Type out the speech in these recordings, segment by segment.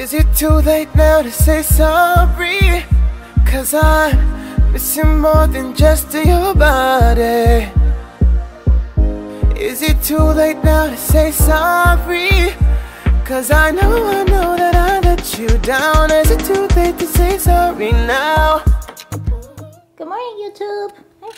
Is it too late now to say sorry? Cause I'm missing more than just your body. Is it too late now to say sorry? Cause I know, I know that I let you down. Is it too late to say sorry now? Good morning, YouTube. Hi,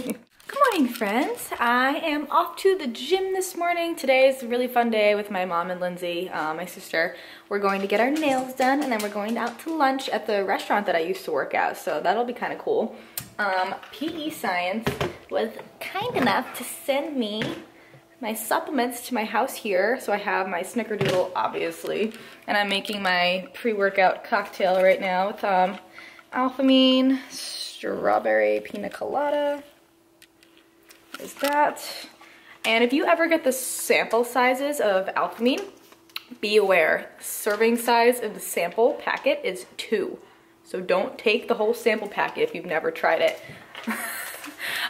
Shiloh. Good morning, friends. I am off to the gym this morning. Today is a really fun day with my mom and Lindsay, uh, my sister. We're going to get our nails done and then we're going out to lunch at the restaurant that I used to work at, so that'll be kind of cool. Um, PE Science was kind enough to send me my supplements to my house here. So I have my snickerdoodle, obviously, and I'm making my pre-workout cocktail right now with um, Alpha Amine, strawberry pina colada, is that. And if you ever get the sample sizes of Alpha Amine, be aware, serving size of the sample packet is two. So don't take the whole sample packet if you've never tried it.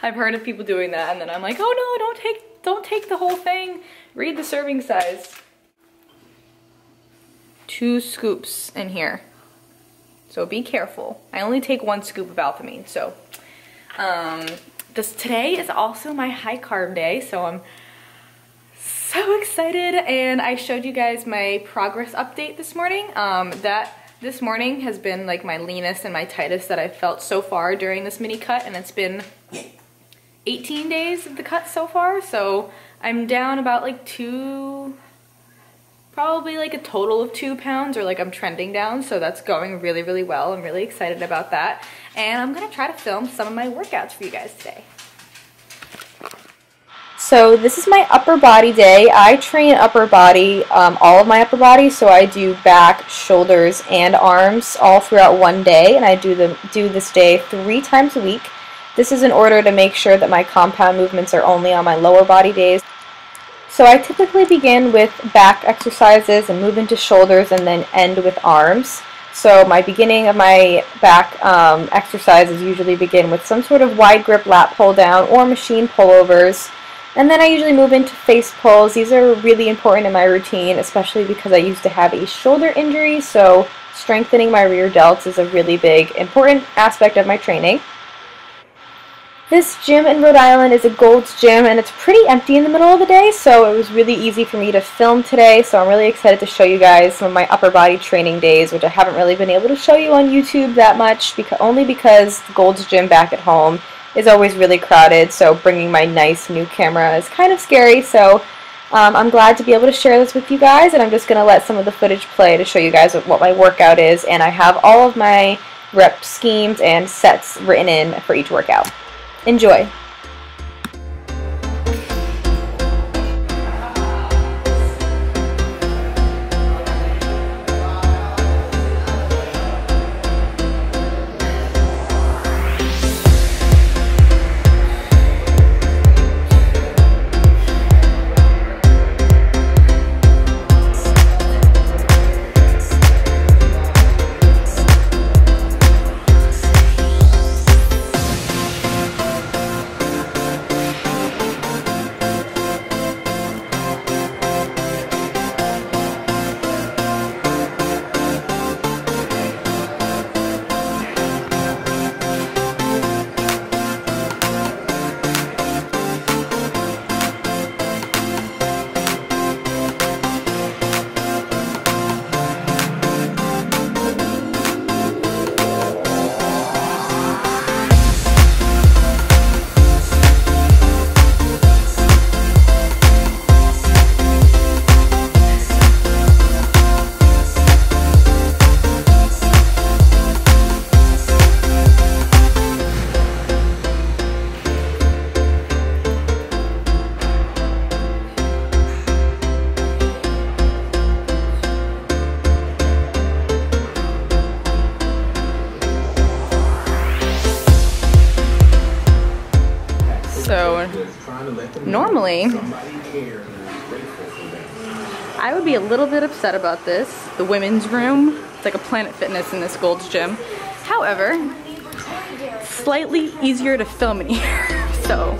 I've heard of people doing that and then I'm like, oh no, don't take, don't take the whole thing. Read the serving size. Two scoops in here. So be careful. I only take one scoop of Alpha Amine, so um, this today is also my high carb day, so I'm so excited and I showed you guys my progress update this morning. Um, that this morning has been like my leanest and my tightest that I've felt so far during this mini cut and it's been 18 days of the cut so far so I'm down about like two probably like a total of two pounds or like I'm trending down so that's going really really well. I'm really excited about that. And I'm gonna try to film some of my workouts for you guys today. So this is my upper body day. I train upper body um, all of my upper body so I do back shoulders and arms all throughout one day and I do the do this day three times a week. This is in order to make sure that my compound movements are only on my lower body days so I typically begin with back exercises and move into shoulders and then end with arms. So my beginning of my back um, exercises usually begin with some sort of wide grip lat pull down or machine pullovers. And then I usually move into face pulls. These are really important in my routine, especially because I used to have a shoulder injury, so strengthening my rear delts is a really big, important aspect of my training. This gym in Rhode Island is a Gold's Gym and it's pretty empty in the middle of the day so it was really easy for me to film today so I'm really excited to show you guys some of my upper body training days which I haven't really been able to show you on YouTube that much because only because Gold's Gym back at home is always really crowded so bringing my nice new camera is kind of scary so um, I'm glad to be able to share this with you guys and I'm just going to let some of the footage play to show you guys what my workout is and I have all of my rep schemes and sets written in for each workout. Enjoy! Normally I would be a little bit upset about this. The women's room, it's like a Planet Fitness in this Gold's Gym. However, slightly easier to film in here. So